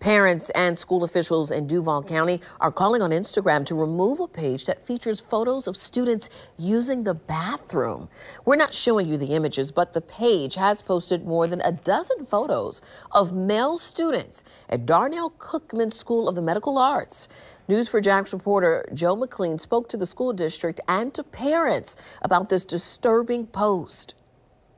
Parents and school officials in Duval County are calling on Instagram to remove a page that features photos of students using the bathroom. We're not showing you the images, but the page has posted more than a dozen photos of male students at Darnell Cookman School of the Medical Arts. News4JAX reporter Joe McLean spoke to the school district and to parents about this disturbing post.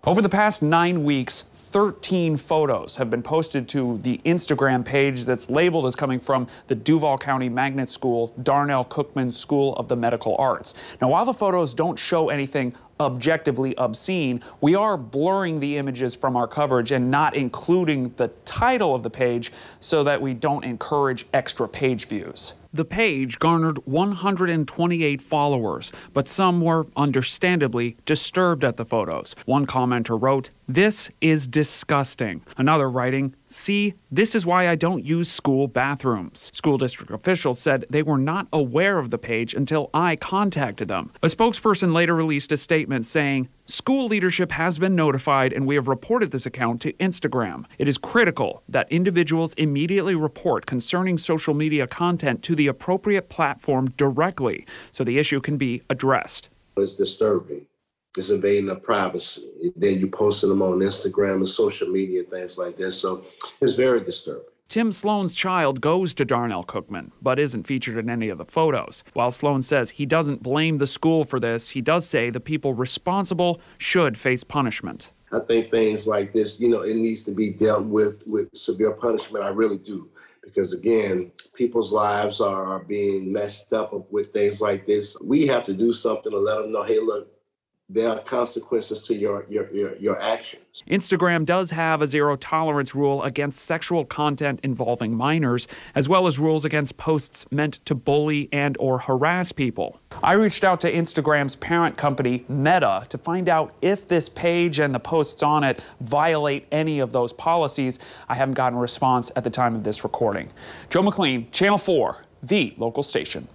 Over the past nine weeks, 13 photos have been posted to the Instagram page that's labeled as coming from the Duval County Magnet School, Darnell Cookman School of the Medical Arts. Now, while the photos don't show anything objectively obscene, we are blurring the images from our coverage and not including the title of the page so that we don't encourage extra page views. The page garnered 128 followers, but some were understandably disturbed at the photos. One commenter wrote, This is disgusting. Another writing, See, this is why I don't use school bathrooms. School district officials said they were not aware of the page until I contacted them. A spokesperson later released a statement saying, School leadership has been notified and we have reported this account to Instagram. It is critical that individuals immediately report concerning social media content to the appropriate platform directly so the issue can be addressed. It's disturbing. It's invading the privacy. Then you posting them on Instagram and social media, things like this. So it's very disturbing. Tim Sloan's child goes to Darnell Cookman, but isn't featured in any of the photos. While Sloan says he doesn't blame the school for this, he does say the people responsible should face punishment. I think things like this, you know, it needs to be dealt with with severe punishment. I really do. Because again, people's lives are being messed up with things like this. We have to do something to let them know, hey, look, there are consequences to your, your, your, your, actions. Instagram does have a zero tolerance rule against sexual content involving minors, as well as rules against posts meant to bully and or harass people. I reached out to Instagram's parent company, Meta, to find out if this page and the posts on it violate any of those policies. I haven't gotten a response at the time of this recording. Joe McLean, Channel 4, the local station.